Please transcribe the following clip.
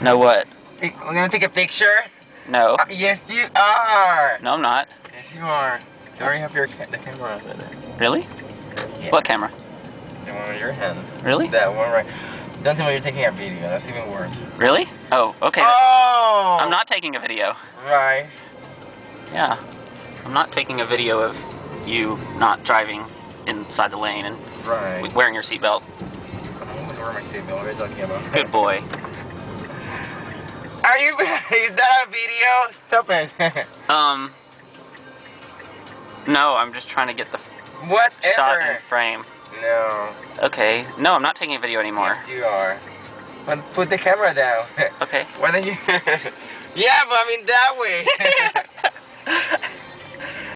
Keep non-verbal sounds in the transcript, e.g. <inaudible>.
No what? We're gonna take a picture? No. Uh, yes, you are! No, I'm not. Yes, you are. Do you already have your ca the camera over there. Really? Yeah. What camera? The one your hand. Really? That one right. Don't tell me you're taking a video. That's even worse. Really? Oh, okay. Oh! I'm not taking a video. Right. Yeah. I'm not taking a video of you not driving inside the lane and Right. wearing your seatbelt. I'm always wearing my seatbelt. What are you talking about? Good boy. <laughs> You? <laughs> Is that a video? Stop it. <laughs> Um. No, I'm just trying to get the Whatever. shot in frame. No. Okay. No, I'm not taking a video anymore. Yes, you are. But put the camera down. Okay. <laughs> Why don't you? yeah, but I mean that way.